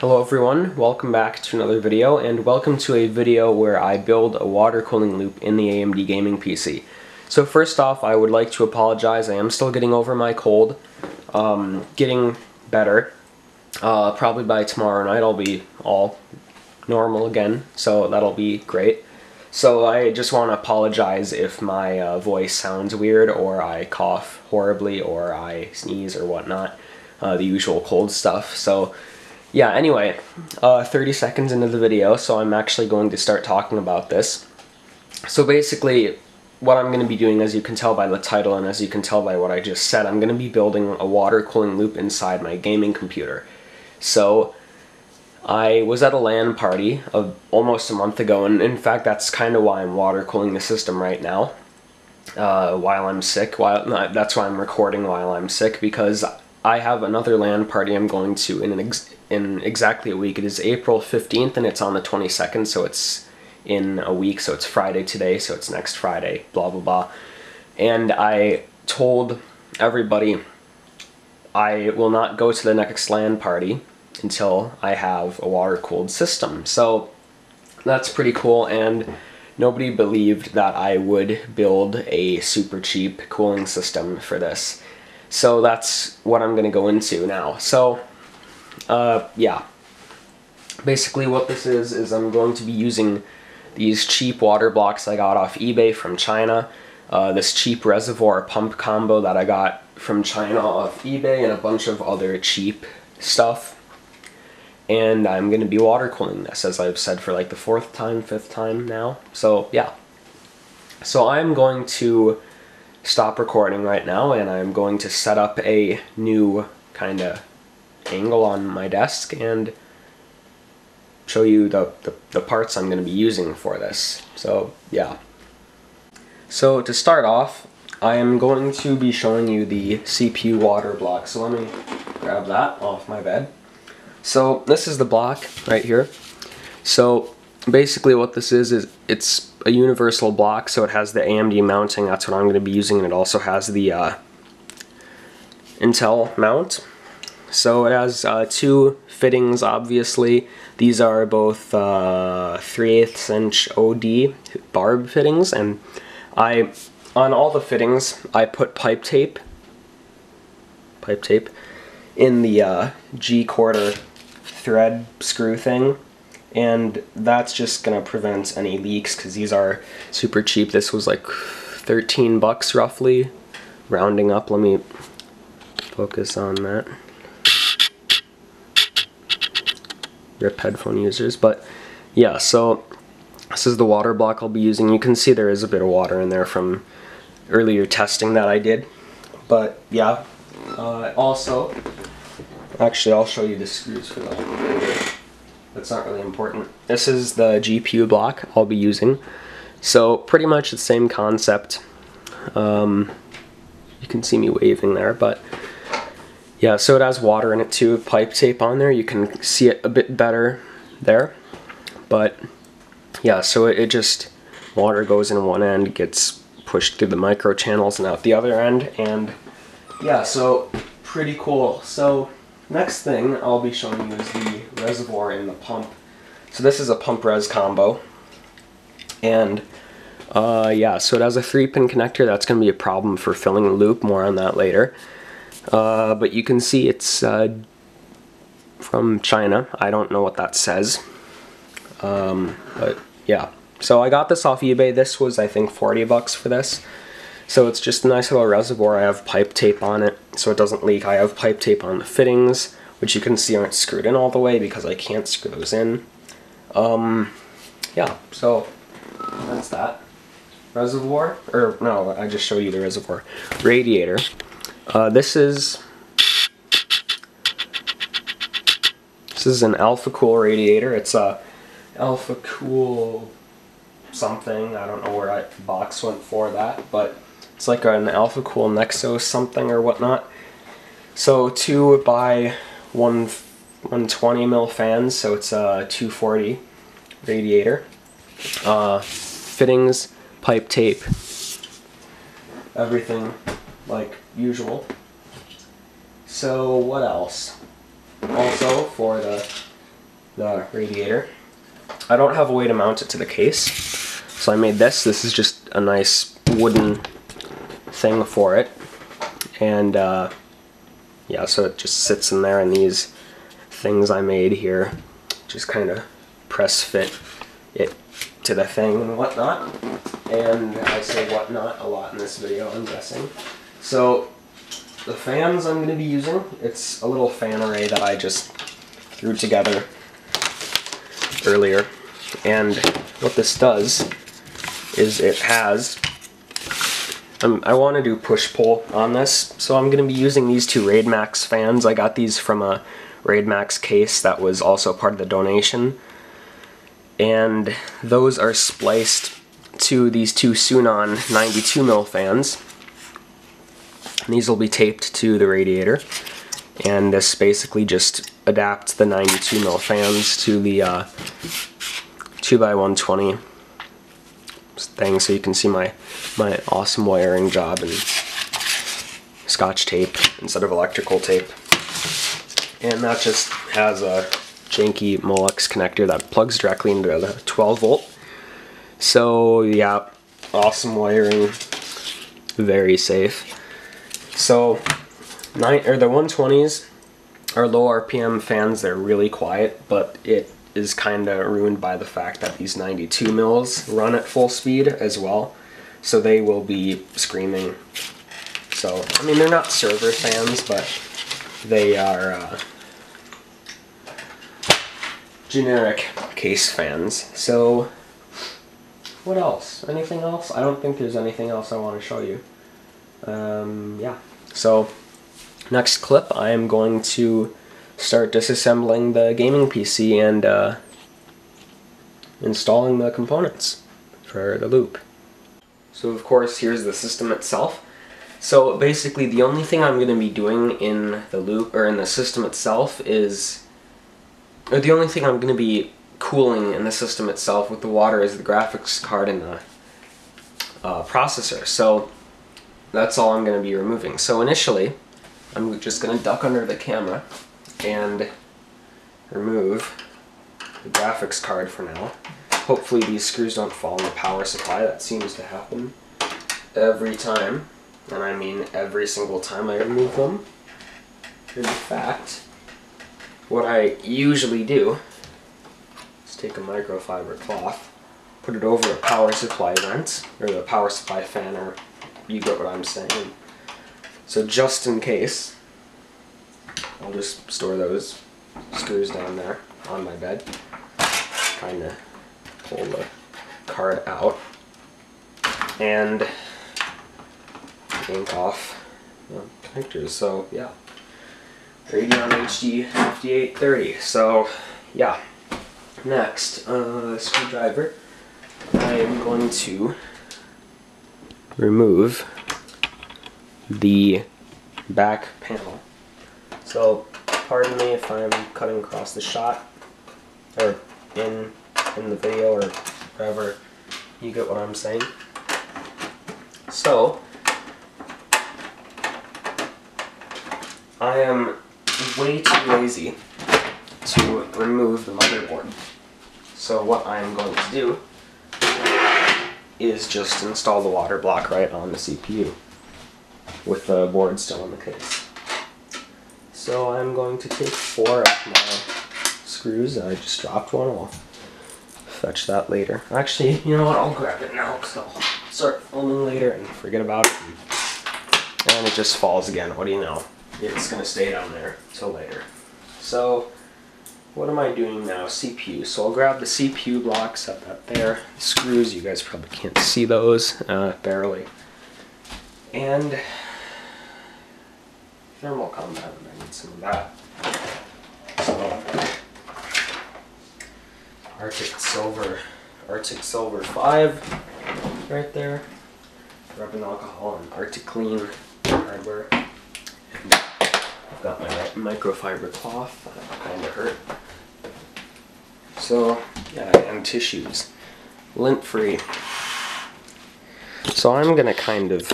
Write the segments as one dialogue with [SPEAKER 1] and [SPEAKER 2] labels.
[SPEAKER 1] Hello everyone, welcome back to another video and welcome to a video where I build a water cooling loop in the AMD gaming PC. So first off I would like to apologize, I am still getting over my cold, um, getting better. Uh, probably by tomorrow night I'll be all normal again, so that'll be great. So I just want to apologize if my uh, voice sounds weird or I cough horribly or I sneeze or whatnot, uh, the usual cold stuff. So yeah, anyway, uh, 30 seconds into the video, so I'm actually going to start talking about this. So basically, what I'm going to be doing, as you can tell by the title and as you can tell by what I just said, I'm going to be building a water cooling loop inside my gaming computer. So, I was at a LAN party of almost a month ago, and in fact, that's kind of why I'm water cooling the system right now. Uh, while I'm sick, while that's why I'm recording while I'm sick because I have another LAN party I'm going to in an ex in exactly a week. It is April 15th and it's on the 22nd, so it's in a week, so it's Friday today, so it's next Friday, blah blah blah. And I told everybody I will not go to the next LAN party until I have a water cooled system. So that's pretty cool and nobody believed that I would build a super cheap cooling system for this. So that's what I'm going to go into now. So, uh, yeah. Basically what this is, is I'm going to be using these cheap water blocks I got off eBay from China. Uh, this cheap reservoir pump combo that I got from China off eBay and a bunch of other cheap stuff. And I'm going to be water cooling this, as I've said for like the fourth time, fifth time now. So, yeah. So I'm going to stop recording right now and I'm going to set up a new kind of angle on my desk and show you the, the, the parts I'm going to be using for this. So yeah. So to start off, I am going to be showing you the CPU water block. So let me grab that off my bed. So this is the block right here. So basically what this is is it's a universal block so it has the AMD mounting that's what I'm going to be using and it also has the uh, Intel mount. So it has uh, two fittings obviously. These are both uh, 3 8 inch OD barb fittings and I on all the fittings I put pipe tape pipe tape in the uh, G quarter thread screw thing and that's just gonna prevent any leaks because these are super cheap. This was like 13 bucks roughly. Rounding up let me focus on that. Rip headphone users but yeah so this is the water block I'll be using. You can see there is a bit of water in there from earlier testing that I did. But yeah uh, also actually I'll show you the screws for that that's not really important. This is the GPU block I'll be using. So pretty much the same concept. Um, you can see me waving there, but yeah, so it has water in it too, pipe tape on there. You can see it a bit better there. But yeah, so it, it just, water goes in one end, gets pushed through the micro channels and out the other end. And yeah, so pretty cool. So Next thing I'll be showing you is the reservoir in the pump. So this is a pump res combo. And uh, yeah, so it has a three pin connector. That's going to be a problem for filling the loop. More on that later. Uh, but you can see it's uh, from China. I don't know what that says. Um, but yeah. So I got this off eBay. This was I think 40 bucks for this. So it's just a nice little reservoir. I have pipe tape on it so it doesn't leak. I have pipe tape on the fittings, which you can see aren't screwed in all the way because I can't screw those in. Um, yeah, so that's that. Reservoir, or no, I just showed you the reservoir. Radiator. Uh, this is this is an Alphacool radiator. It's a Alphacool something. I don't know where I, box went for that, but it's like an Alphacool Nexo something or whatnot. So two by one 120 mil fans, so it's a 240 radiator. Uh, fittings, pipe tape, everything like usual. So what else? Also for the the radiator. I don't have a way to mount it to the case, so I made this. This is just a nice wooden thing for it. And uh, yeah, so it just sits in there and these things I made here just kind of press fit it to the thing and whatnot. And I say whatnot a lot in this video, I'm guessing. So the fans I'm going to be using, it's a little fan array that I just threw together earlier. And what this does is it has, I want to do push-pull on this, so I'm going to be using these two Raidmax fans. I got these from a Raidmax case that was also part of the donation. And those are spliced to these two Sunon 92mm fans. And these will be taped to the radiator. And this basically just adapts the 92mm fans to the uh, 2x120 thing so you can see my, my awesome wiring job and scotch tape instead of electrical tape. And that just has a janky Molex connector that plugs directly into the 12 volt. So yeah, awesome wiring, very safe. So nine or the 120s are low RPM fans. They're really quiet, but it is kind of ruined by the fact that these 92 mils run at full speed as well. So they will be screaming. So, I mean, they're not server fans, but they are uh, generic case fans. So, what else? Anything else? I don't think there's anything else I want to show you. Um, yeah. So, next clip, I am going to start disassembling the gaming PC and uh, installing the components for the loop. So of course here's the system itself. So basically the only thing I'm going to be doing in the loop or in the system itself is or the only thing I'm going to be cooling in the system itself with the water is the graphics card and the uh, processor. So that's all I'm going to be removing. So initially I'm just going to duck under the camera and remove the graphics card for now. Hopefully these screws don't fall in the power supply. That seems to happen every time. And I mean every single time I remove them. In fact, what I usually do is take a microfiber cloth, put it over a power supply vent, or the power supply fan, or you get what I'm saying. So just in case, I'll just store those screws down there on my bed. Kind of pull the card out and ink off the connectors. So yeah, Radeon HD 5830. So yeah, next uh, screwdriver. I am going to remove the back panel so, pardon me if I'm cutting across the shot, or in, in the video, or wherever you get what I'm saying. So, I am way too lazy to remove the motherboard. So what I'm going to do is just install the water block right on the CPU with the board still in the case. So I'm going to take four of my screws. I just dropped one. I'll fetch that later. Actually, you know what? I'll grab it now because I'll start filming later and forget about it. And it just falls again. What do you know? It's going to stay down there till later. So what am I doing now? CPU. So I'll grab the CPU block, set that there. The screws, you guys probably can't see those, uh, barely. And thermal compound. I need some of that. So, Arctic Silver, Arctic Silver 5 right there. Rubbing alcohol and ArctiClean hardware. And I've got my microfiber cloth that kind of hurt. So, yeah, and tissues. Lint free. So I'm gonna kind of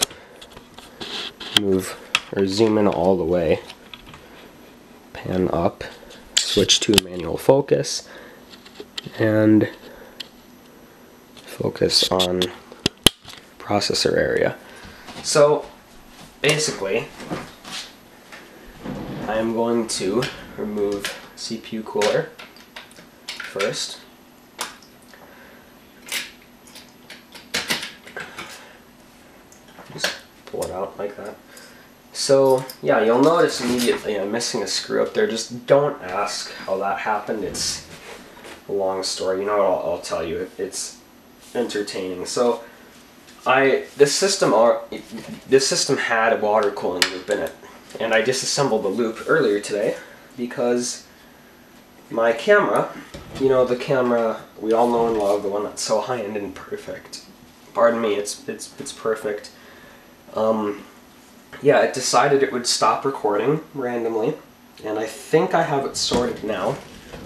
[SPEAKER 1] move or zoom in all the way, pan up, switch to manual focus and focus on processor area. So basically, I am going to remove CPU cooler first. Just pull it out like that. So yeah, you'll notice immediately I'm missing a screw up there. Just don't ask how that happened. It's a long story. You know what? I'll, I'll tell you. It's entertaining. So I this system this system had a water cooling loop in it, and I disassembled the loop earlier today because my camera, you know the camera we all know and love, the one that's so high end and perfect. Pardon me, it's it's it's perfect. Um, yeah, it decided it would stop recording randomly, and I think I have it sorted now.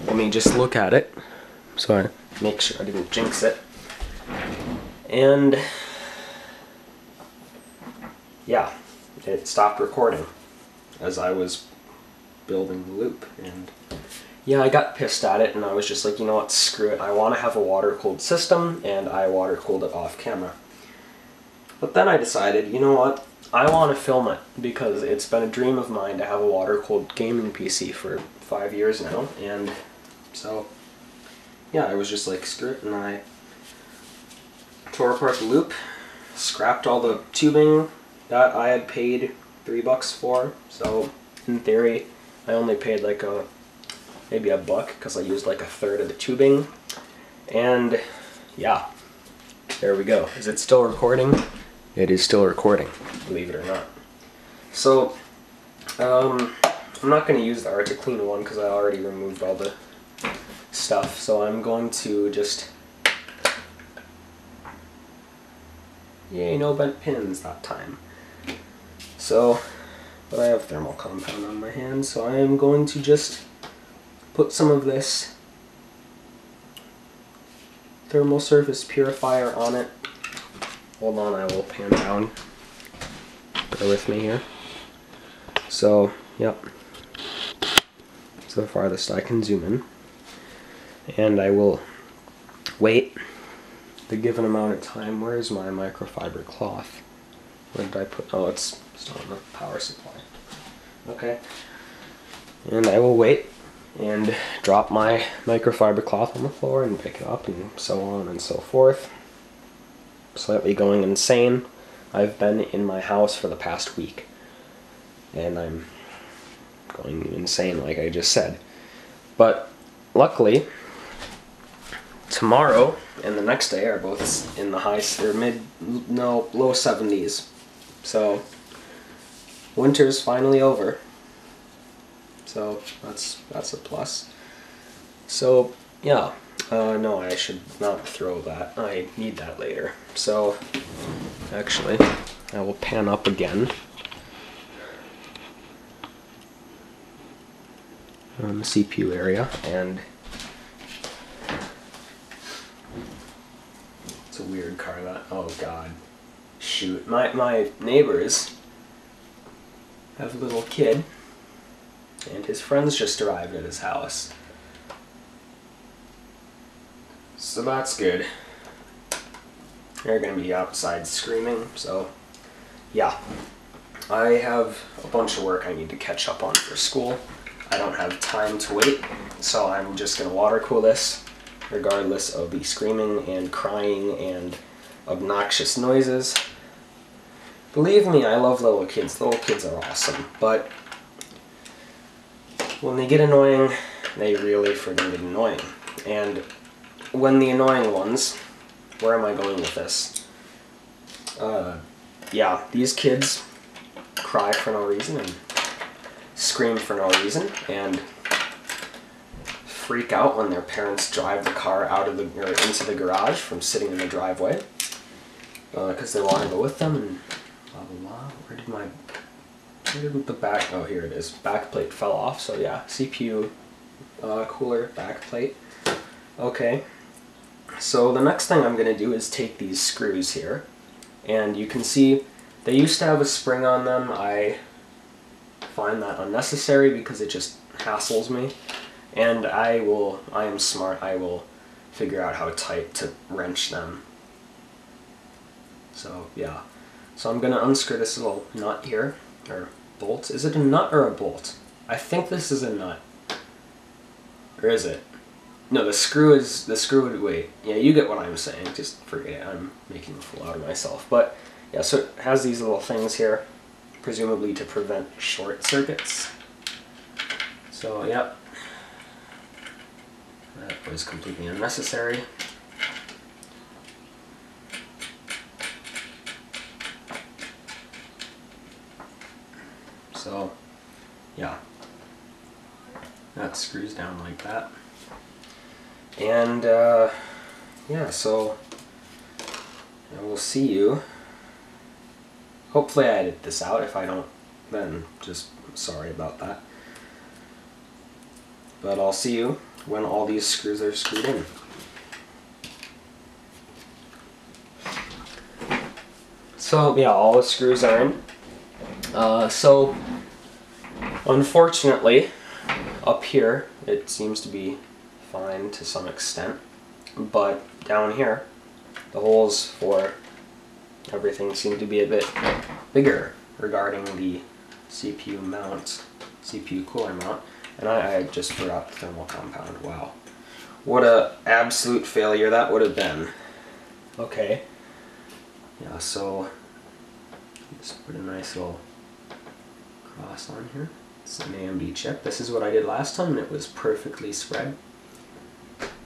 [SPEAKER 1] Let me just look at it, so I make sure I didn't jinx it. And yeah, it stopped recording as I was building the loop. And yeah, I got pissed at it and I was just like, you know what, screw it. I want to have a water cooled system and I water cooled it off camera. But then I decided, you know what, I want to film it because it's been a dream of mine to have a water cooled gaming PC for five years now. And so, yeah, I was just like, screw it. And I tore apart the loop, scrapped all the tubing that I had paid three bucks for. So in theory, I only paid like a maybe a buck because I used like a third of the tubing. And yeah, there we go. Is it still recording? It is still recording, believe it or not. So, um, I'm not going to use the ArctiClean one because I already removed all the stuff. So I'm going to just Yay, no bent pins that time. So, but I have thermal compound on my hands, so I am going to just put some of this thermal surface purifier on it. Hold on, I will pan down. Bear with me here. So, yep. It's the farthest I can zoom in. And I will wait the given amount of time. Where is my microfiber cloth? Where did I put? Oh, it's still on the power supply. Okay. And I will wait and drop my microfiber cloth on the floor and pick it up and so on and so forth. Slightly going insane. I've been in my house for the past week and I'm going insane like I just said. But luckily, tomorrow and the next day are both in the high or mid no low 70s so winter's finally over so that's that's a plus so yeah uh, no I should not throw that I need that later so actually I will pan up again on the CPU area and it's a weird car that. Oh god. Shoot. My my neighbors have a little kid, and his friends just arrived at his house. So that's good. They're gonna be outside screaming, so yeah. I have a bunch of work I need to catch up on for school. I don't have time to wait, so I'm just gonna water cool this regardless of the screaming and crying and obnoxious noises. Believe me, I love little kids. Little kids are awesome, but when they get annoying, they really freaking get annoying. And when the annoying ones, where am I going with this? Uh, yeah, these kids cry for no reason and scream for no reason, and freak out when their parents drive the car out of the or into the garage from sitting in the driveway because uh, they want to go with them and blah blah blah. Where did my where did the back? Oh, here it is. Back plate fell off. So yeah, CPU uh, cooler back plate. Okay. So the next thing I'm gonna do is take these screws here, and you can see they used to have a spring on them. I find that unnecessary because it just hassles me. And I will, I am smart, I will figure out how tight to wrench them. So yeah. So I'm gonna unscrew this little nut here, or bolt. Is it a nut or a bolt? I think this is a nut. Or is it? No, the screw is, the screw wait. Yeah, you get what I'm saying. Just forget it. I'm making a fool out of myself. But yeah, so it has these little things here, presumably to prevent short circuits. So, yep. That was completely unnecessary. So, yeah. That screws down like that. And, uh, yeah, so I will see you. Hopefully I edit this out. If I don't, then just sorry about that. But I'll see you when all these screws are screwed in. So yeah, all the screws are in. Uh, so unfortunately, up here it seems to be fine to some extent, but down here, the holes for everything seem to be a bit bigger regarding the CPU mount, CPU cooler mount. And I, I just forgot the thermal compound. Wow. What a absolute failure that would have been. Okay. Yeah, so just put a nice little cross on here. It's an AMD chip. This is what I did last time and it was perfectly spread.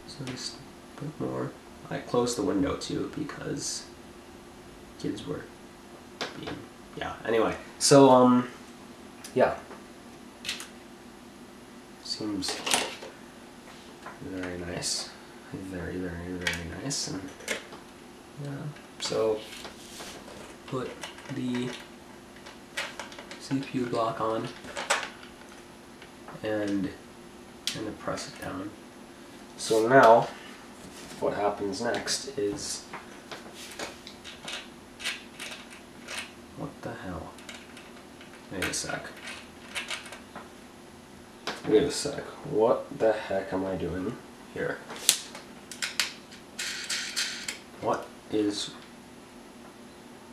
[SPEAKER 1] So just put more. I closed the window too because kids were being, yeah, anyway. So, um, yeah, Seems very nice. Very, very, very nice. And yeah, so put the CPU block on and kind of press it down. So now what happens next is what the hell? Wait a sec. Wait a sec. What the heck am I doing here? What is...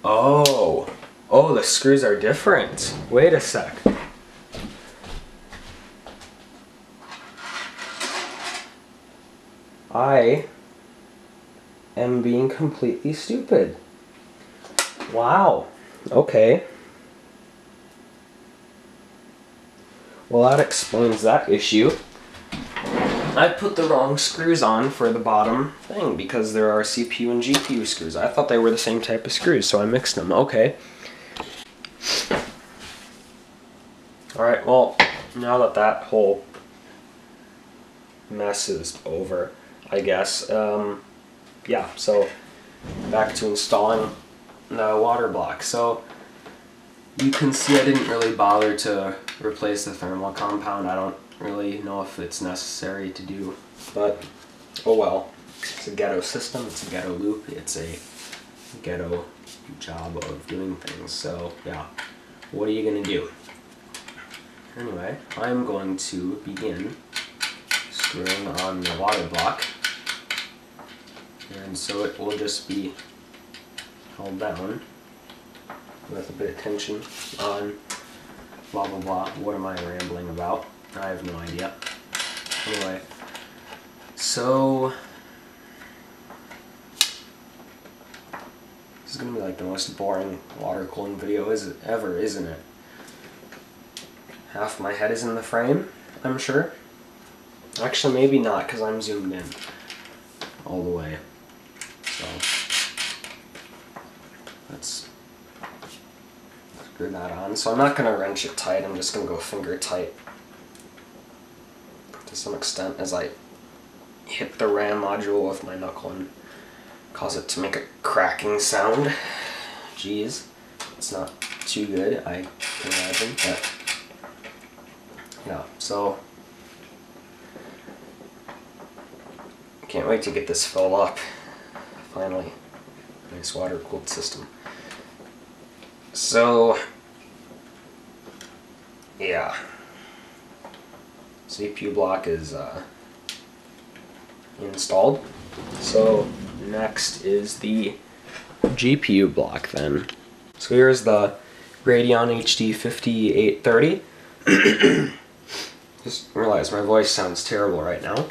[SPEAKER 1] Oh! Oh, the screws are different. Wait a sec. I am being completely stupid. Wow. Okay. Well, that explains that issue. I put the wrong screws on for the bottom thing because there are CPU and GPU screws. I thought they were the same type of screws, so I mixed them. Okay. Alright, well, now that that whole mess is over, I guess, um, yeah, so back to installing the water block. So you can see I didn't really bother to replace the thermal compound. I don't really know if it's necessary to do, but oh well. It's a ghetto system, it's a ghetto loop, it's a ghetto job of doing things. So yeah, what are you gonna do? Anyway, I'm going to begin screwing on the water block. And so it will just be held down with a bit of tension on blah blah blah. What am I rambling about? I have no idea. Anyway, so this is gonna be like the most boring water cooling video is ever, isn't it? Half my head is in the frame, I'm sure. Actually, maybe not, because I'm zoomed in all the way. So let's screw that on. So I'm not going to wrench it tight, I'm just going to go finger tight to some extent as I hit the RAM module with my knuckle and cause it to make a cracking sound. Jeez, it's not too good, I can imagine, but yeah, so can't wait to get this filled up, finally. Nice water cooled system. So, yeah. CPU block is uh, installed. So next is the GPU block then. So here's the Radeon HD 5830. Just realized my voice sounds terrible right now.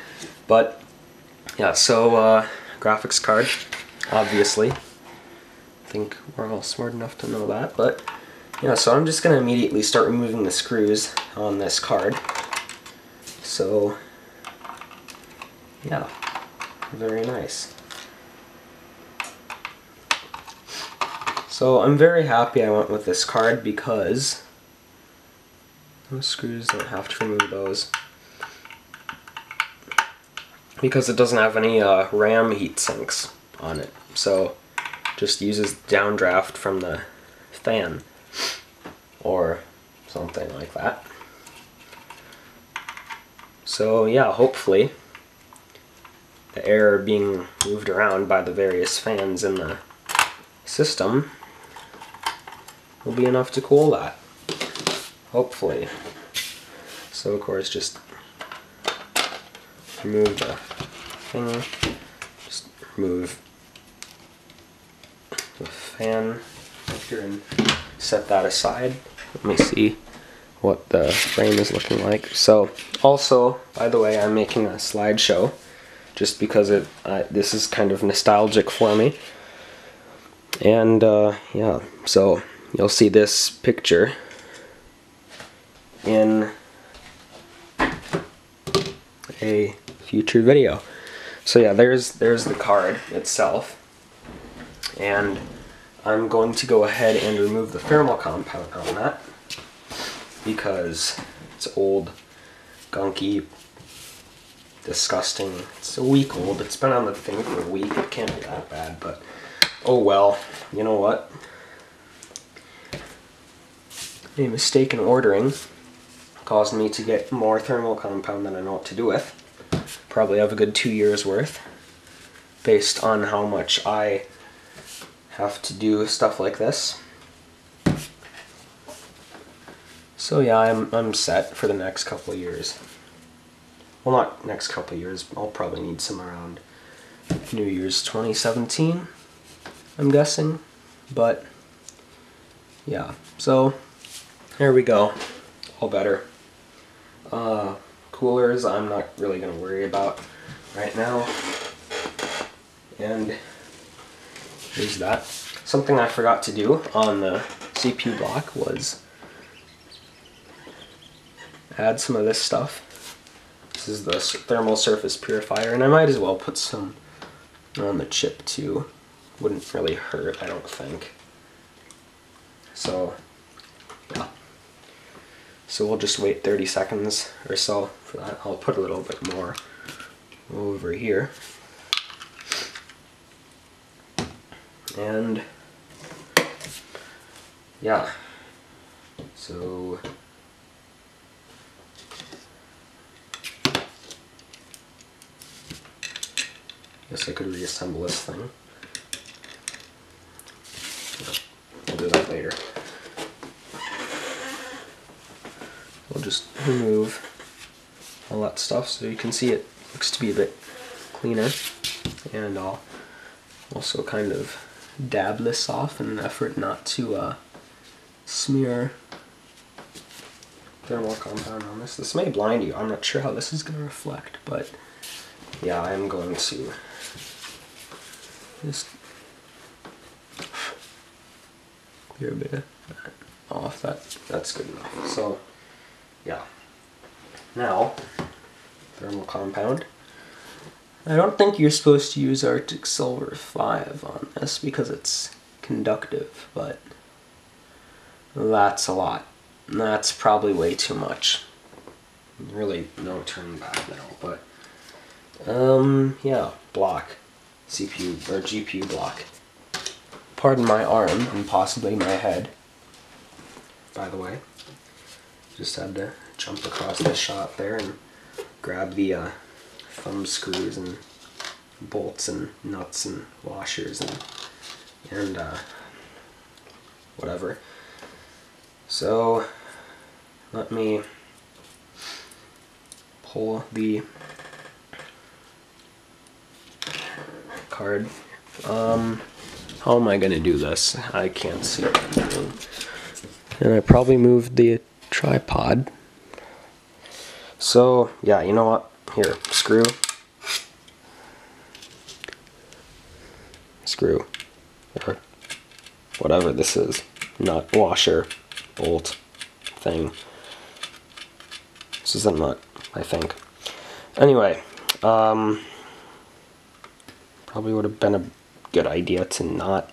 [SPEAKER 1] But yeah, so uh, graphics card, obviously. I think we're all smart enough to know that, but yeah, so I'm just gonna immediately start removing the screws on this card. So yeah, very nice. So I'm very happy I went with this card because those screws don't have to remove those. Because it doesn't have any uh, RAM heat sinks on it. So just uses downdraft from the fan or something like that. So yeah, hopefully the air being moved around by the various fans in the system will be enough to cool that. Hopefully. So of course just remove the thing, just remove the fan here and set that aside. Let me see what the frame is looking like. So also, by the way, I'm making a slideshow just because it uh, this is kind of nostalgic for me. And uh, yeah, so you'll see this picture in a future video. So yeah, there's there's the card itself. And I'm going to go ahead and remove the thermal compound on that because it's old, gunky, disgusting. It's a week old. It's been on the thing for a week. It can't be that bad, but oh well. You know what? A mistake in ordering caused me to get more thermal compound than I know what to do with. Probably have a good two years worth based on how much I have to do stuff like this. So yeah, I'm, I'm set for the next couple years. Well, not next couple years. I'll probably need some around New Year's 2017, I'm guessing. But yeah, so there we go. All better. Uh, coolers I'm not really going to worry about right now. And there's that. Something I forgot to do on the CPU block was add some of this stuff. This is the thermal surface purifier, and I might as well put some on the chip too. Wouldn't really hurt, I don't think. So, yeah. So we'll just wait 30 seconds or so for that. I'll put a little bit more over here. And yeah, so Guess I could reassemble this thing. I'll do that later. We'll just remove all that stuff so you can see it looks to be a bit cleaner. And I'll also kind of dab this off in an effort not to uh, smear thermal compound on this. This may blind you. I'm not sure how this is going to reflect, but yeah, I'm going to just clear a bit of that off. That that's good enough. So yeah. Now thermal compound. I don't think you're supposed to use Arctic Silver 5 on this because it's conductive, but that's a lot. That's probably way too much. Really no turning back now, but um yeah, block. CPU or GPU block. Pardon my arm and possibly my head. By the way, just had to jump across the shop there and grab the uh, thumb screws and bolts and nuts and washers and and uh, whatever. So let me pull the card. Um, how am I gonna do this? I can't see. And I probably moved the tripod. So, yeah, you know what? Here, screw. Screw. Or whatever this is. Nut, washer, bolt, thing. This is a nut, I think. Anyway, um, probably would have been a good idea to not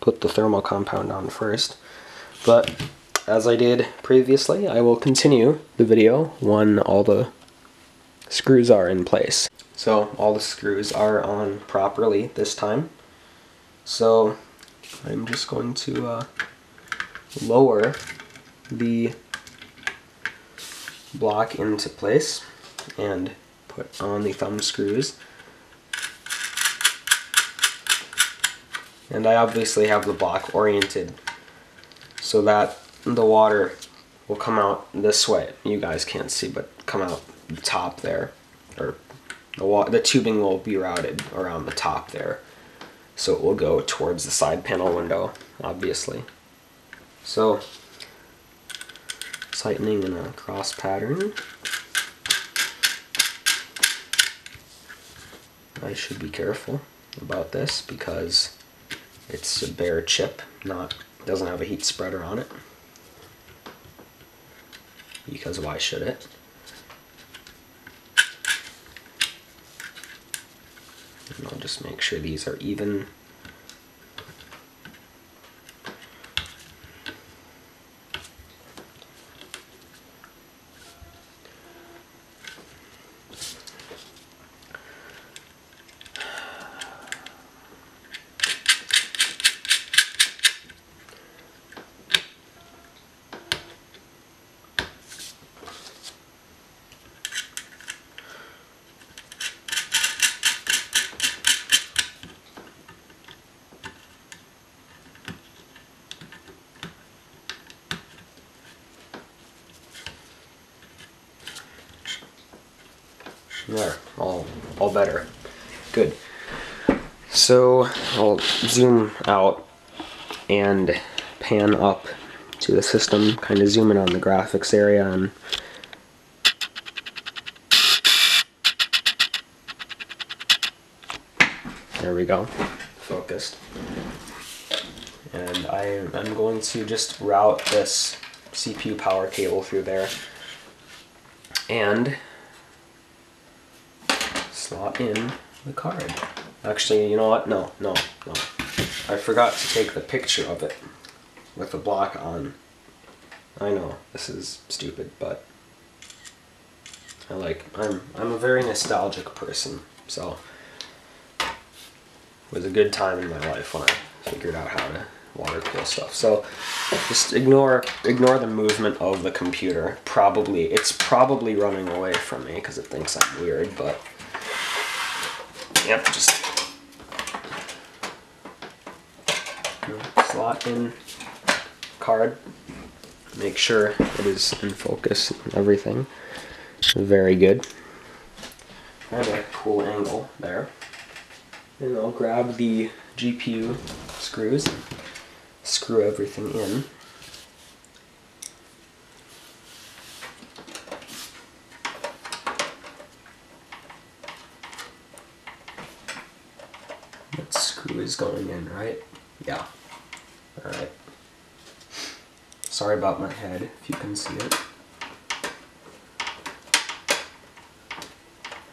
[SPEAKER 1] put the thermal compound on first. But as I did previously, I will continue the video when all the screws are in place. So all the screws are on properly this time. So I'm just going to uh, lower the block into place and put on the thumb screws. And I obviously have the block oriented so that the water will come out this way. You guys can't see, but come out the top there, or the the tubing will be routed around the top there, so it will go towards the side panel window, obviously. So, tightening in a cross pattern. I should be careful about this because it's a bare chip, not doesn't have a heat spreader on it. Because why should it? And I'll just make sure these are even There, all, better. Good. So I'll zoom out and pan up to the system, kind of zoom in on the graphics area and there we go, focused. And I am going to just route this CPU power cable through there and in the card. Actually, you know what? No, no, no. I forgot to take the picture of it with the block on. I know this is stupid, but I like I'm I'm a very nostalgic person, so it was a good time in my life when I figured out how to water cool stuff. So just ignore ignore the movement of the computer. Probably it's probably running away from me because it thinks I'm weird, but Yep, just slot in card. Make sure it is in focus and everything. Very good. Of a cool angle there. And I'll grab the GPU screws, screw everything in. Screw is going in, right? Yeah. Alright. Sorry about my head, if you can see it.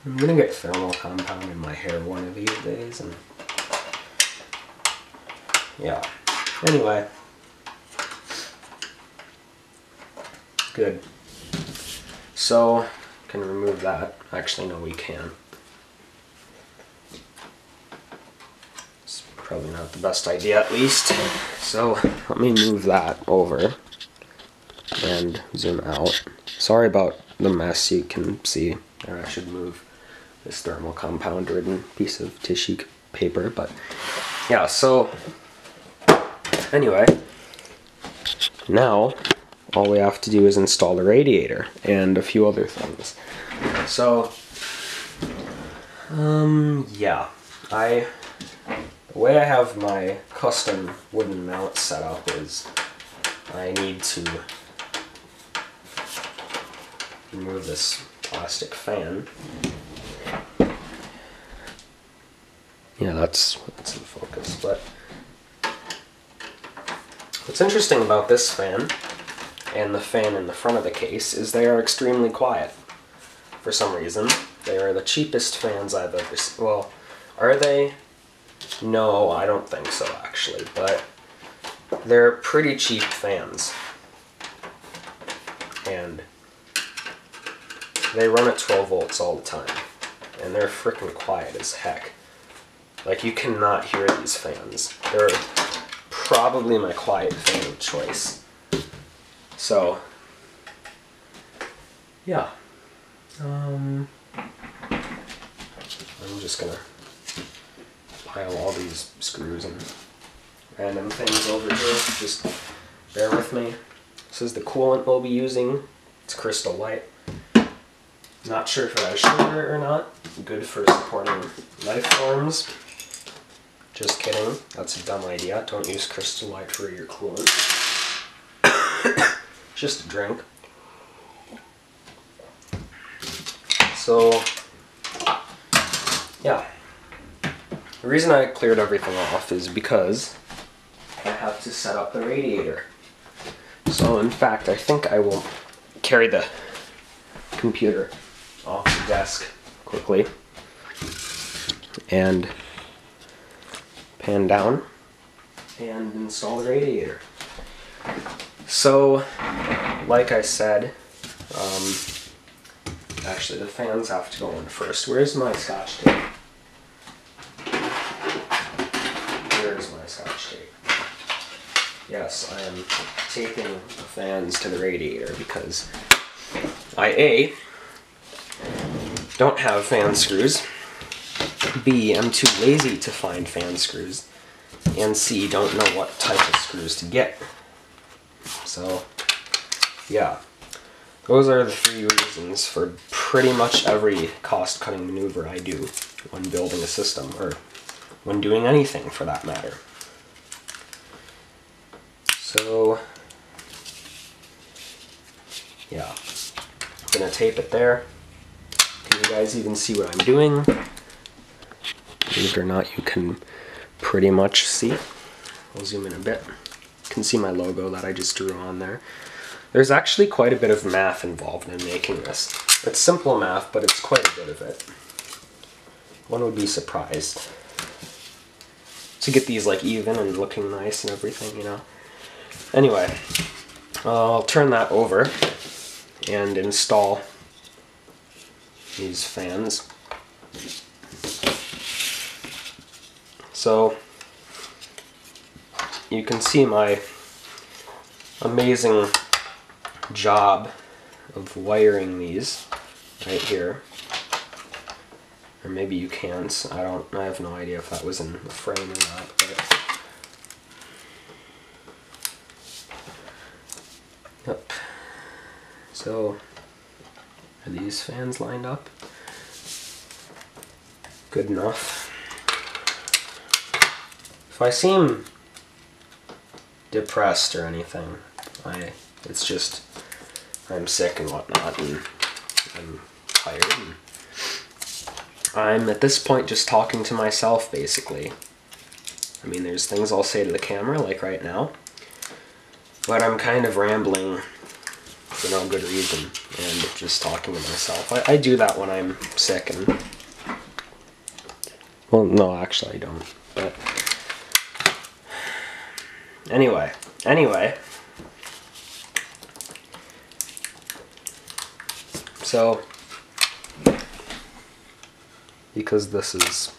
[SPEAKER 1] I'm gonna get thermal compound in my hair one of these days, and yeah. Anyway. Good. So, can remove that. Actually, no, we can. Probably not the best idea at least. So let me move that over and zoom out. Sorry about the mess you can see. Or I should move this thermal compound ridden piece of tissue paper, but yeah, so anyway, now all we have to do is install the radiator and a few other things. So, um, yeah, I, the way I have my custom wooden mount set up is I need to remove this plastic fan. Yeah, that's, that's in focus, but what's interesting about this fan and the fan in the front of the case is they are extremely quiet for some reason. They are the cheapest fans I've ever seen. Well, are they? No, I don't think so actually, but they're pretty cheap fans. And they run at 12 volts all the time. And they're freaking quiet as heck. Like, you cannot hear these fans. They're probably my quiet fan of choice. So, yeah. Um, I'm just gonna pile all these screws and random things over here. Just bear with me. This is the coolant we'll be using. It's Crystal Light. Not sure if it has sugar or not. Good for supporting life forms. Just kidding. That's a dumb idea. Don't use Crystal Light for your coolant. Just a drink. So, yeah. The reason I cleared everything off is because I have to set up the radiator. So in fact, I think I will carry the computer off the desk quickly and pan down and install the radiator. So, like I said, um, actually the fans have to go in first. Where's my scotch tape? Where's my scotch tape? Yes, I am taping the fans to the radiator because I A, don't have fan screws, B, I'm too lazy to find fan screws, and C, don't know what type of screws to get. So, yeah. Those are the three reasons for pretty much every cost cutting maneuver I do when building a system, or when doing anything for that matter. So, yeah. I'm gonna tape it there. Can you guys even see what I'm doing? Believe it or not, you can pretty much see. I'll zoom in a bit. You can see my logo that I just drew on there. There's actually quite a bit of math involved in making this. It's simple math, but it's quite a bit of it. One would be surprised to get these like even and looking nice and everything, you know. Anyway, I'll turn that over and install these fans. So you can see my amazing job of wiring these right here. Or maybe you can't. I don't I have no idea if that was in the frame or not, but Yep. So are these fans lined up? Good enough. If I seem depressed or anything, I it's just I'm sick and whatnot and I'm tired and I'm at this point just talking to myself basically. I mean there's things I'll say to the camera like right now, but I'm kind of rambling for no good reason and just talking to myself. I, I do that when I'm sick and well no actually I don't but Anyway, anyway. So, because this is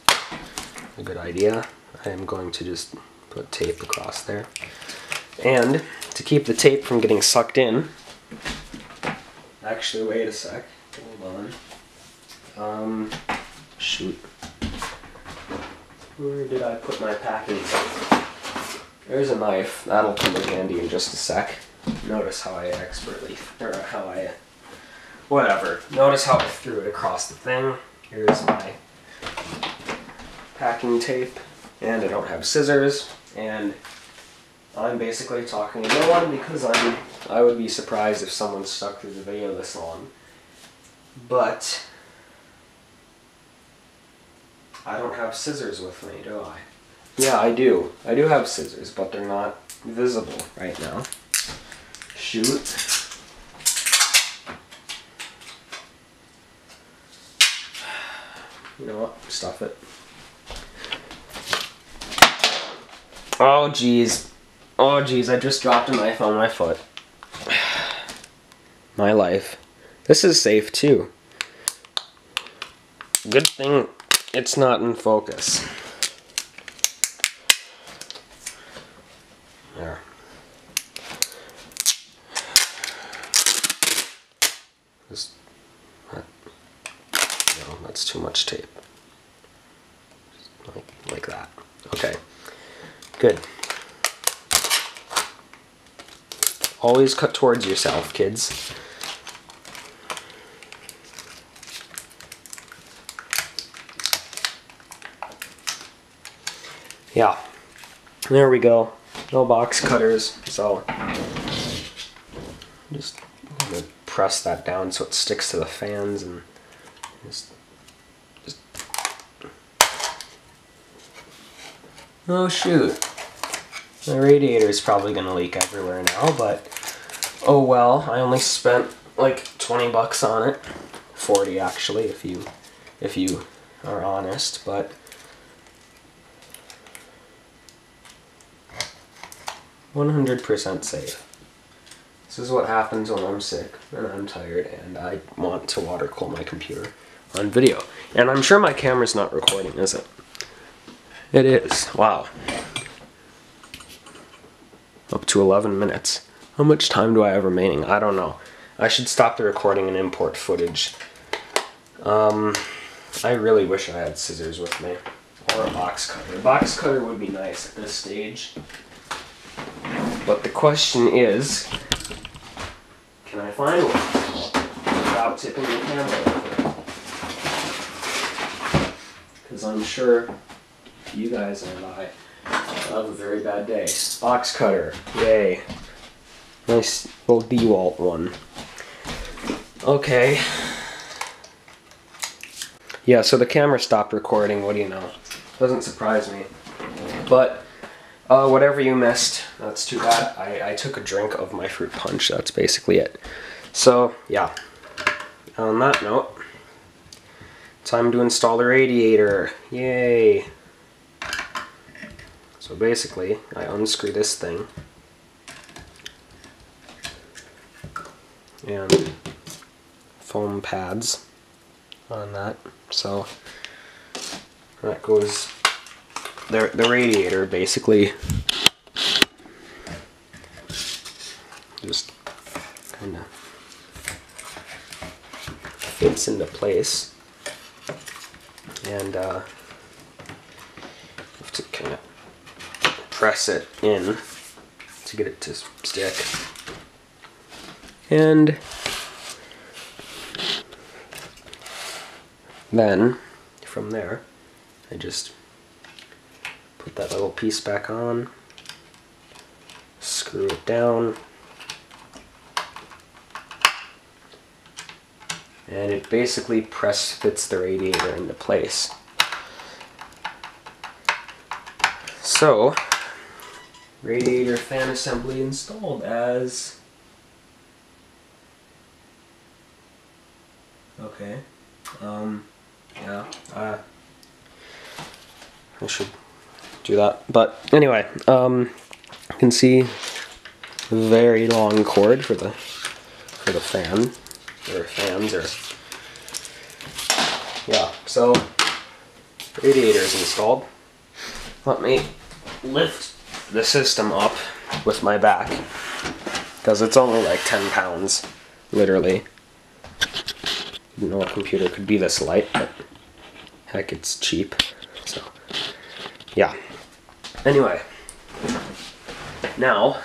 [SPEAKER 1] a good idea, I am going to just put tape across there. And to keep the tape from getting sucked in, actually wait a sec, hold on. Um, shoot. Where did I put my packing? There's a knife. That'll come in handy in just a sec. Notice how I expertly, or how I whatever. Notice how I threw it across the thing. Here's my packing tape, and I don't have scissors, and I'm basically talking to no one because I'm I would be surprised if someone stuck through the video this long. But I don't have scissors with me, do I? Yeah, I do. I do have scissors, but they're not visible right now. Shoot. You know what? Stuff it. Oh, jeez. Oh, jeez, I just dropped a knife on my foot. My life. This is safe, too. Good thing it's not in focus. There. Just, no, that's too much tape. Like, like that. Okay. Good. Always cut towards yourself, kids. Yeah. There we go. No box cutters, so just press that down so it sticks to the fans and just just Oh shoot. The radiator is probably gonna leak everywhere now, but oh well. I only spent like 20 bucks on it. 40 actually, if you if you are honest, but 100% safe. This is what happens when I'm sick and I'm tired and I want to water cool my computer on video. And I'm sure my camera's not recording, is it? It is. Wow up to 11 minutes. How much time do I have remaining? I don't know. I should stop the recording and import footage. Um, I really wish I had scissors with me. Or a box cutter. A box cutter would be nice at this stage. But the question is, can I find one without tipping the camera Because I'm sure you guys and I have a very bad day. Box cutter, yay. Nice little DeWalt one. Okay. Yeah, so the camera stopped recording, what do you know? Doesn't surprise me. But, uh, whatever you missed, that's too bad. I, I took a drink of my fruit punch, that's basically it. So, yeah. On that note, time to install the radiator. Yay! So basically, I unscrew this thing and foam pads on that. So that goes the the radiator basically just kind of fits into place and uh, have to kind of press it in to get it to stick. And then from there, I just put that little piece back on, screw it down, and it basically press fits the radiator into place. So, radiator fan assembly installed as okay um yeah uh, I should do that but anyway um you can see very long cord for the for the fan or fans or yeah so radiator is installed. Let me lift the system up with my back because it's only like 10 pounds literally. Didn't know a computer could be this light but heck it's cheap so yeah. Anyway now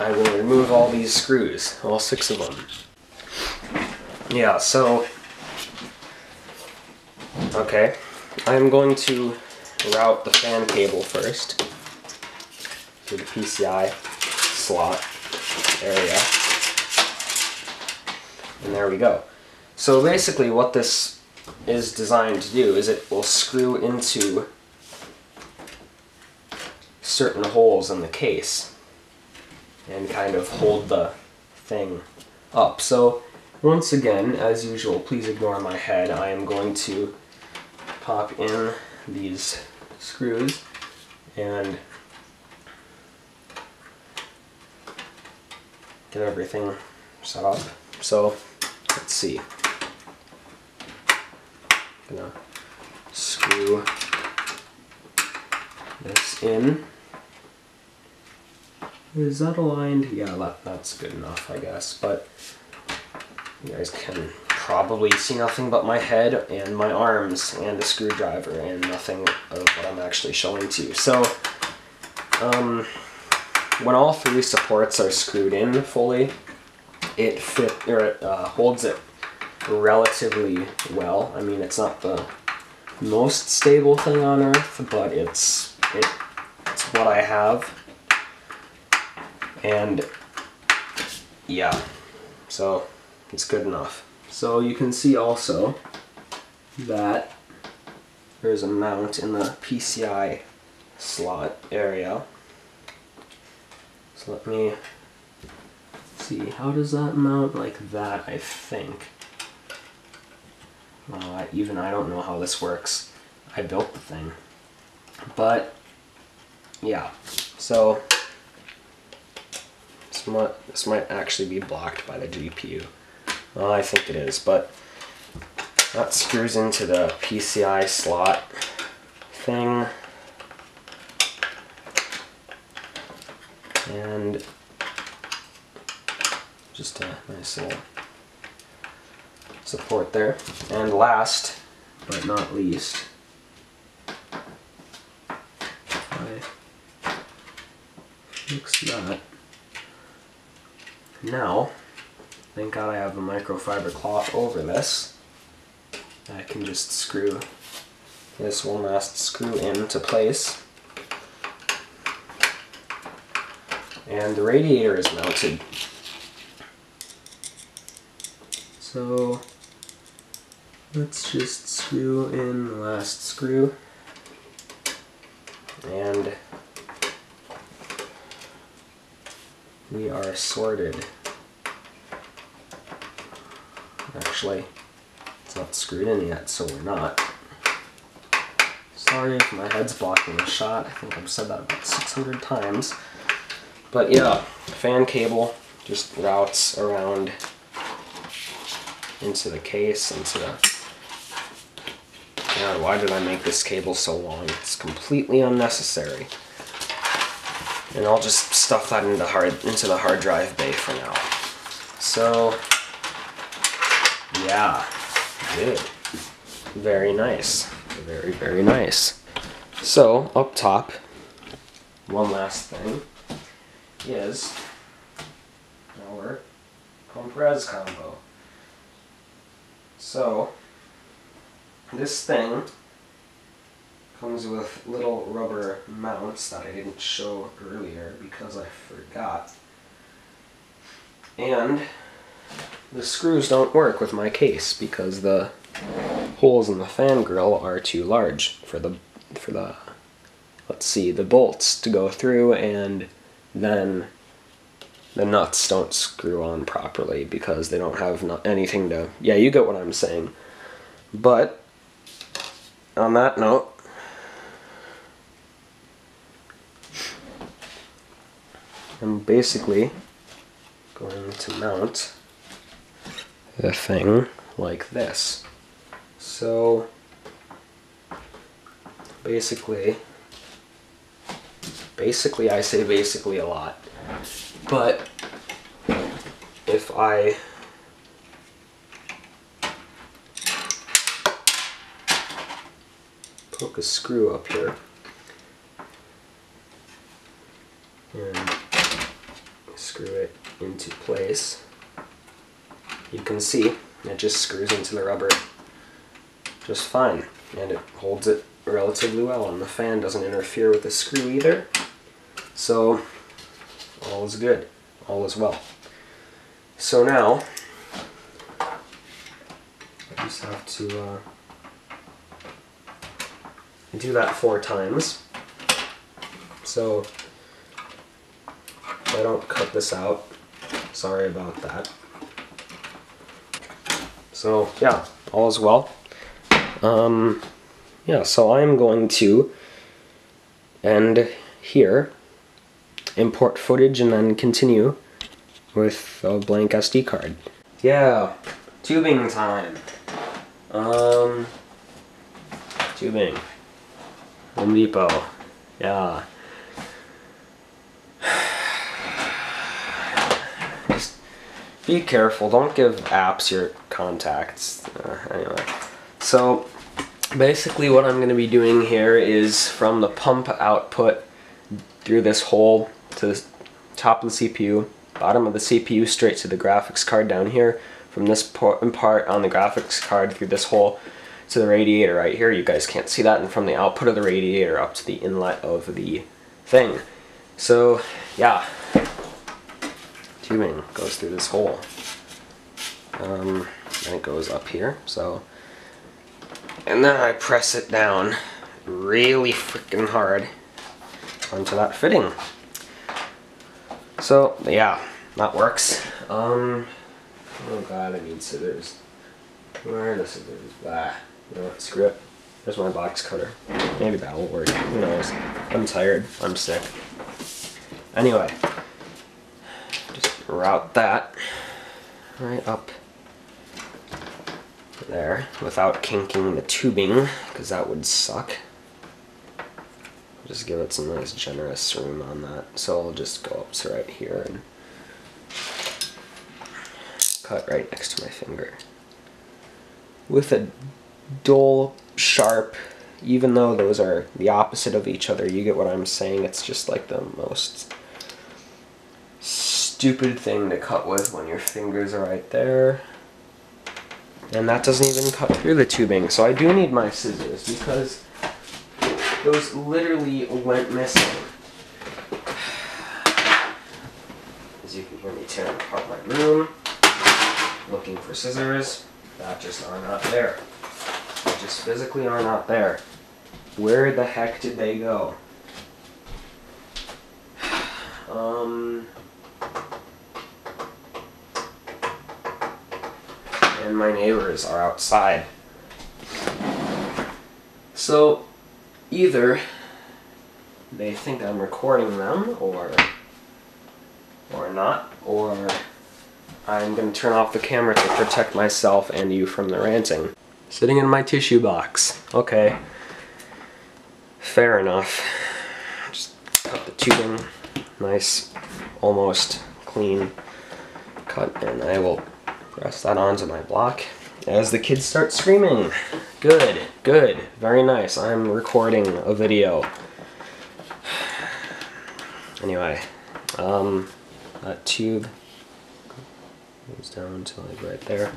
[SPEAKER 1] I will remove all these screws all six of them Yeah, so okay, I'm going to route the fan cable first to the PCI slot area. And there we go. So basically what this is designed to do is it will screw into certain holes in the case and kind of hold the thing up. So once again, as usual, please ignore my head. I am going to pop in these screws and get everything set up. So let's see. I'm Gonna screw this in. Is that aligned? Yeah, that, that's good enough, I guess. But you guys can probably see nothing but my head and my arms and a screwdriver and nothing of what I'm actually showing to you. So, um, when all three supports are screwed in fully, it fit or it uh, holds it relatively well. I mean, it's not the most stable thing on earth, but it's it, it's what I have. And yeah, so it's good enough. So you can see also that there's a mount in the PCI slot area. So let me see, how does that mount like that, I think. Uh, even I don't know how this works. I built the thing. But, yeah. So, might, this might actually be blocked by the GPU. Well, I think it is, but that screws into the PCI slot thing. And just a nice little support there. And last, but not least, I fix that. Now, thank God I have a microfiber cloth over this. I can just screw this one last screw into place. And the radiator is mounted. So let's just screw in the last screw and we are sorted. Actually, it's not screwed in yet, so we're not. Sorry if my head's blocking the shot. I think I've said that about 600 times. But yeah, fan cable just routes around into the case, into the... God, why did I make this cable so long? It's completely unnecessary. And I'll just stuff that into, the hard, into the hard drive bay for now. So, yeah, good. Very nice. Very, very nice. So, up top, one last thing is our compress combo. So, this thing comes with little rubber mounts that I didn't show earlier because I forgot. And the screws don't work with my case because the holes in the fan grill are too large for the for the let's see the bolts to go through and then the nuts don't screw on properly because they don't have not anything to yeah you get what I'm saying but on that note I'm basically going to mount the thing like this. So basically, basically I say basically a lot, but if I poke a screw up here and screw it into place, you can see It just screws into the rubber just fine. And it holds it relatively well and the fan doesn't interfere with the screw either. So all is good. All is well. So now I just have to uh, do that four times. So I don't cut this out. Sorry about that. So yeah, all is well. Um, yeah, so I'm going to end here, import footage, and then continue with a blank SD card. Yeah, tubing time. Um, tubing. Home Depot. Yeah. Just be careful. Don't give apps your contacts. Uh, anyway. So basically what I'm going to be doing here is from the pump output through this hole to the top of the CPU, bottom of the CPU straight to the graphics card down here, from this part on the graphics card through this hole to the radiator right here. You guys can't see that. And from the output of the radiator up to the inlet of the thing. So, yeah. Tubing goes through this hole. Um, and it goes up here. So, and then I press it down really freaking hard onto that fitting. So, yeah, that works. Um, oh god, I need scissors. Where are the scissors? Ah, what, screw it. There's my box cutter. Maybe that will work. Who knows? I'm tired. I'm sick. Anyway, route that right up there without kinking the tubing because that would suck. Just give it some nice generous room on that. So I'll just go up to right here and cut right next to my finger. With a dull, sharp, even though those are the opposite of each other, you get what I'm saying. It's just like the most stupid thing to cut with when your fingers are right there. And that doesn't even cut through the tubing. So I do need my scissors because those literally went missing. As you can hear me tearing apart my room, looking for scissors that just are not there. They just physically are not there. Where the heck did they go? Um, and my neighbors are outside. So either they think I'm recording them or or not, or I'm going to turn off the camera to protect myself and you from the ranting. Sitting in my tissue box. Okay. Fair enough. Just cut the tubing. Nice, almost clean cut, and I will Press that onto my block as the kids start screaming. Good, good, very nice. I'm recording a video. Anyway, um, that tube goes down to like right there.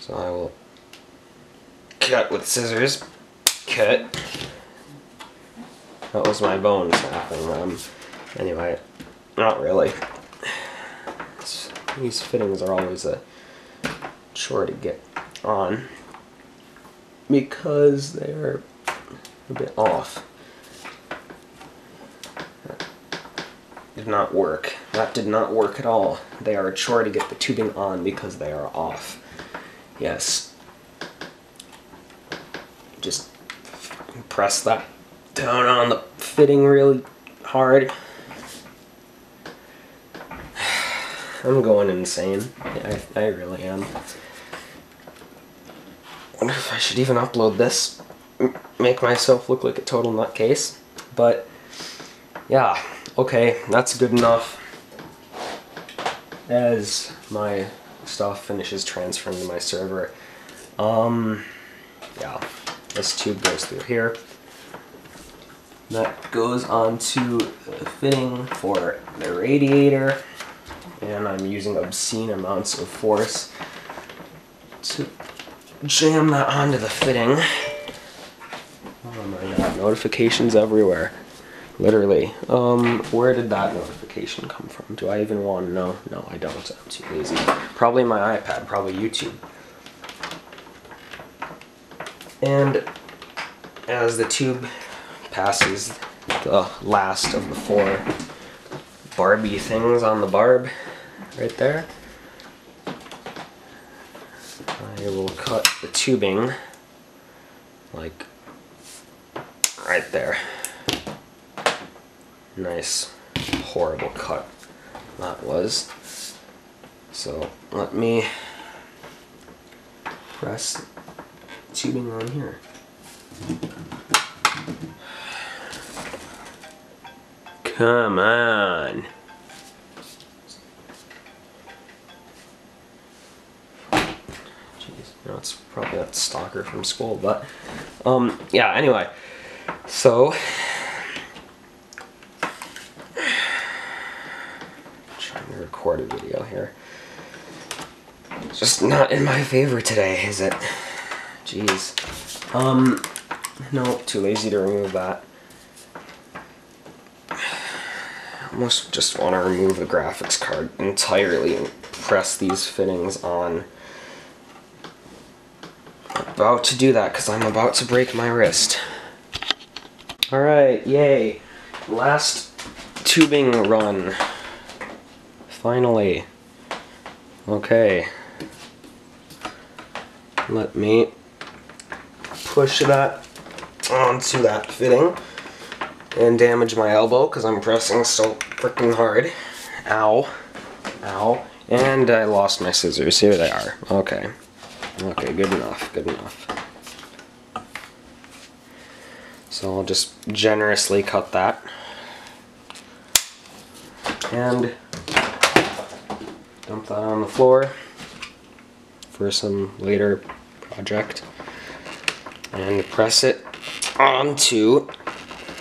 [SPEAKER 1] So I will cut with scissors. Cut. That was my bone snapping. Um, anyway, not really. These fittings are always a chore to get on because they're a bit off. That did not work. That did not work at all. They are a chore to get the tubing on because they are off. Yes. Just press that down on the fitting really hard. I'm going insane. I, I really am. wonder if I should even upload this. Make myself look like a total nutcase. But, yeah. Okay, that's good enough. As my stuff finishes transferring to my server. Um, yeah. This tube goes through here. That goes on to the fitting for the radiator and I'm using obscene amounts of force to jam that onto the fitting. Oh my god, notifications everywhere. Literally. Um, where did that notification come from? Do I even want to know? No, I don't. I'm too lazy. Probably my iPad, probably YouTube. And as the tube passes the last of the four Barbie things on the barb right there, I will cut the tubing like right there. Nice, horrible cut that was. So let me press tubing on here. Come on. Jeez, no, it's probably that stalker from school, but um, yeah. Anyway, so trying to record a video here. It's just not in my favor today, is it? Jeez. Um, no, too lazy to remove that. almost just want to remove the graphics card entirely and press these fittings on. About to do that because I'm about to break my wrist. Alright, yay. Last tubing run. Finally. Okay. Let me push that onto that fitting and damage my elbow because I'm pressing so freaking hard. Ow. Ow. And I lost my scissors. Here they are. Okay. Okay, good enough. Good enough. So I'll just generously cut that. And dump that on the floor for some later project. And press it onto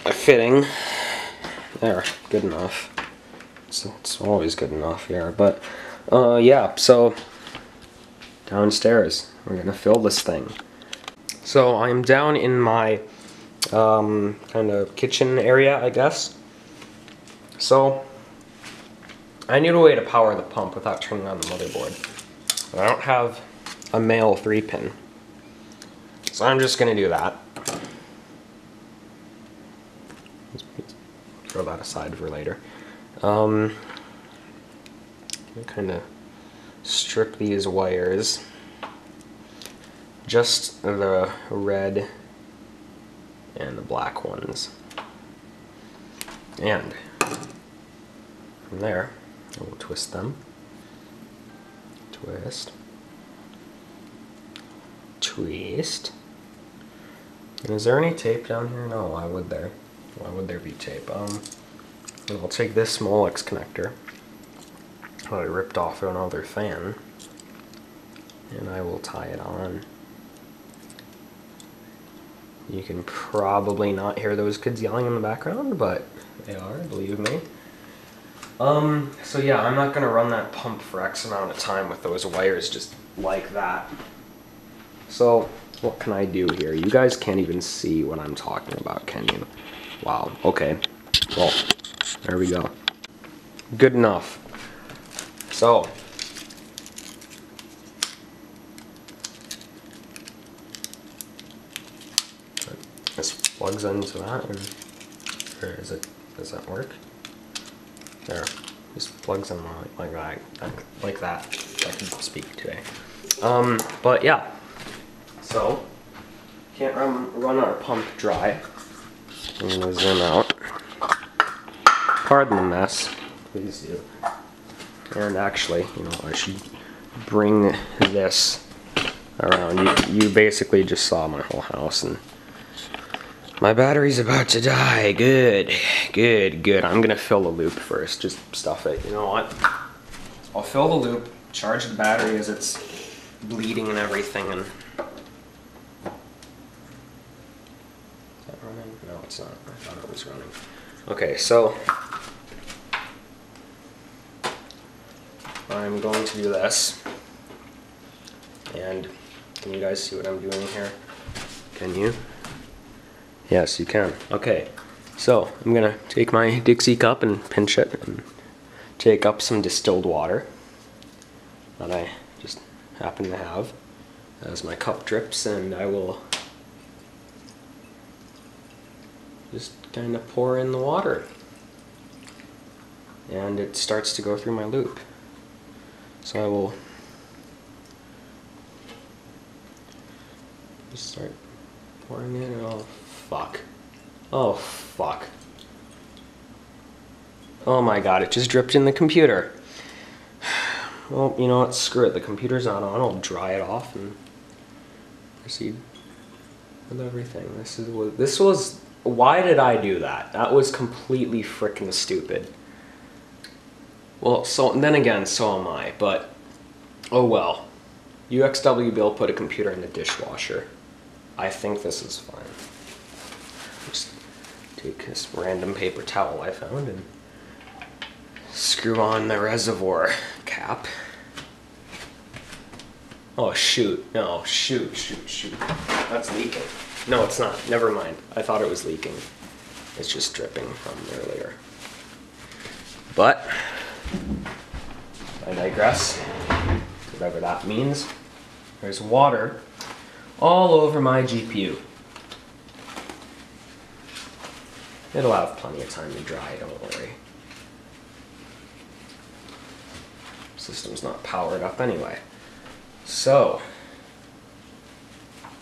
[SPEAKER 1] a fitting. There, good enough. It's, it's always good enough here, but uh, yeah, so downstairs, we're gonna fill this thing. So I'm down in my um, kind of kitchen area, I guess. So I need a way to power the pump without turning on the motherboard. I don't have a male 3 pin. So I'm just gonna do that. throw that aside for later. Um, kind of strip these wires. Just the red and the black ones. And from there, we'll twist them. Twist. Twist. And is there any tape down here? No, why would there? Why would there be tape? Um, I'll take this Molex connector I ripped off another fan and I will tie it on. You can probably not hear those kids yelling in the background, but they are, believe me. Um, so yeah, I'm not gonna run that pump for X amount of time with those wires just like that. So, what can I do here? You guys can't even see what I'm talking about, can you? Wow, okay. Well, there we go. Good enough. So, this plugs into that, or, is it, does that work? There, just plugs in like that, like that. I can speak today. Um, but yeah, so, can't run, run our pump dry. I'm gonna zoom out. Pardon the mess. Please do. And actually, you know, I should bring this around. You, you basically just saw my whole house and my battery's about to die. Good, good, good. I'm gonna fill the loop first. Just stuff it. You know what? I'll fill the loop, charge the battery as it's bleeding and everything, and it's not. I thought it was running. Okay, so I'm going to do this. And Can you guys see what I'm doing here? Can you? Yes, you can. Okay, so I'm gonna take my Dixie cup and pinch it and take up some distilled water that I just happen to have as my cup drips and I will just kind of pour in the water and it starts to go through my loop. So I will just start pouring in. Oh, fuck. Oh, fuck. Oh my god, it just dripped in the computer. Well, you know what? Screw it. The computer's not on. I'll dry it off and proceed with everything. This is this was. Why did I do that? That was completely freaking stupid. Well, so then again, so am I. But oh well. UXW Bill put a computer in the dishwasher. I think this is fine. Just take this random paper towel I found and screw on the reservoir cap. Oh shoot, no, shoot, shoot, shoot. That's leaking. No, it's not. Never mind. I thought it was leaking. It's just dripping from earlier. But, I digress. Whatever that means. There's water all over my GPU. It'll have plenty of time to dry, don't worry. System's not powered up anyway. So,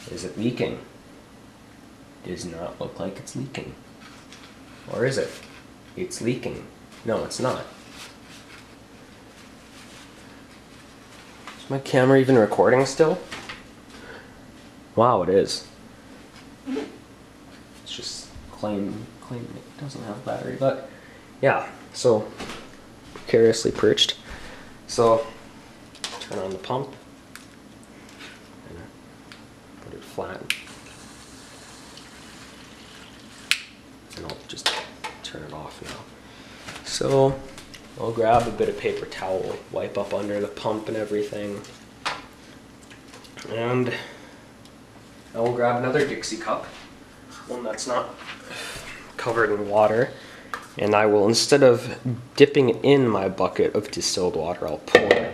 [SPEAKER 1] is it leaking? Does not look like it's leaking. Or is it? It's leaking. No, it's not. My camera even recording still? Wow, it is. It's just claim claim it doesn't have battery, but yeah. So precariously perched. So turn on the pump and put it flat, and I'll just turn it off now. So I'll grab a bit of paper towel, wipe up under the pump and everything, and I will grab another Dixie cup, one that's not covered in water, and I will, instead of dipping in my bucket of distilled water, I'll pour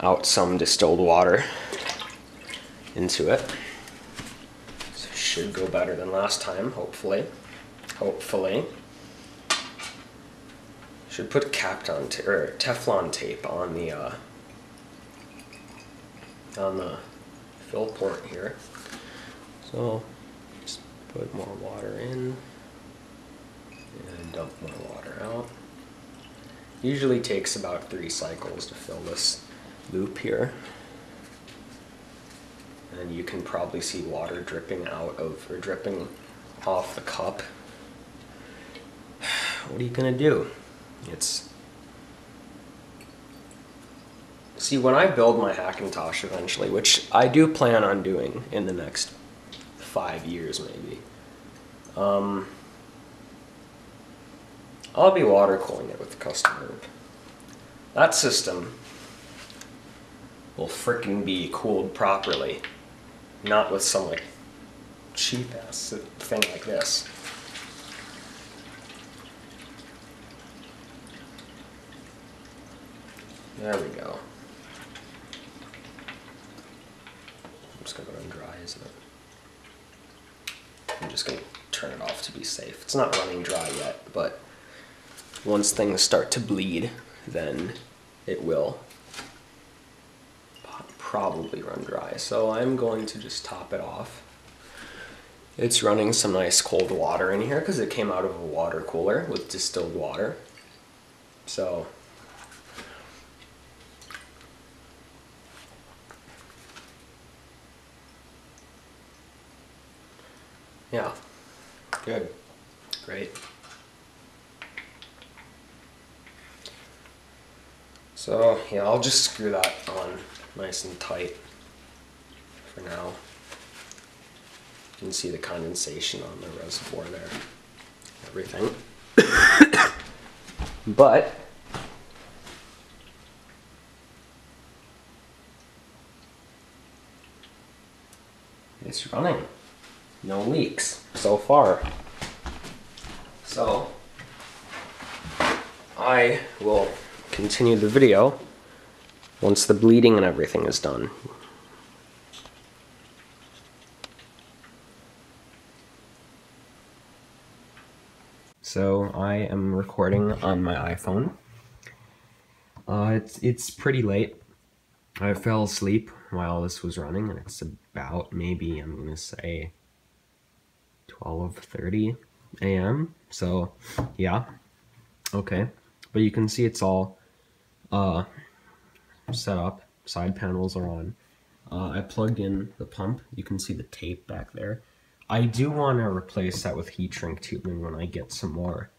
[SPEAKER 1] out some distilled water into it. So it should go better than last time, hopefully. Hopefully. Should put Kapton or Teflon tape on the uh, on the fill port here. So just put more water in and dump more water out. Usually takes about three cycles to fill this loop here. And you can probably see water dripping out of, or dripping off the cup. What are you gonna do? It's, see when I build my Hackintosh eventually, which I do plan on doing in the next five years maybe. Um, I'll be water cooling it with the custom herb. That system will freaking be cooled properly, not with some like cheap ass thing like this. There we go. I'm just gonna run dry, isn't it? I'm just going to turn it off to be safe. It's not running dry yet, but once things start to bleed, then it will probably run dry. So I'm going to just top it off. It's running some nice cold water in here because it came out of a water cooler with distilled water. So Yeah. Good. Great. So, yeah, I'll just screw that on nice and tight for now. You can see the condensation on the reservoir there. Everything. but it's running. No leaks so far. So, I will continue the video once the bleeding and everything is done. So I am recording on my iPhone. Uh, it's it's pretty late. I fell asleep while this was running, and it's about maybe I'm gonna say 12:30 a.m. So yeah, okay. But you can see it's all uh, set up. Side panels are on. Uh, I plugged in the pump. You can see the tape back there. I do want to replace that with heat shrink tubing when I get some more.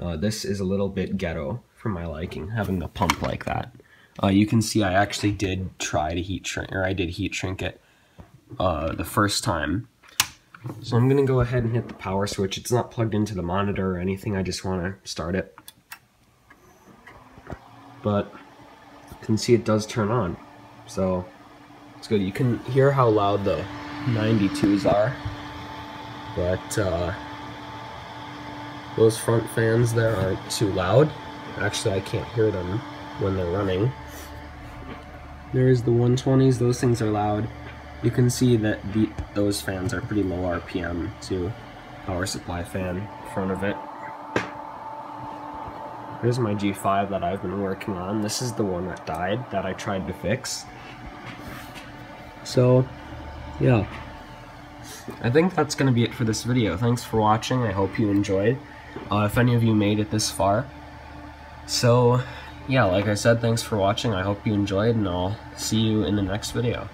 [SPEAKER 1] Uh, this is a little bit ghetto for my liking, having a pump like that. Uh, you can see I actually did try to heat shrink, or I did heat shrink it uh, the first time. So I'm going to go ahead and hit the power switch. It's not plugged into the monitor or anything, I just want to start it. But you can see it does turn on, so it's good. You can hear how loud the 92s are but uh, those front fans there aren't too loud. Actually, I can't hear them when they're running. There's the 120s, those things are loud. You can see that the, those fans are pretty low RPM too. Power supply fan in front of it. Here's my G5 that I've been working on. This is the one that died that I tried to fix. So, yeah. I think that's going to be it for this video. Thanks for watching. I hope you enjoyed. Uh, if any of you made it this far. So, yeah, like I said, thanks for watching. I hope you enjoyed, and I'll see you in the next video.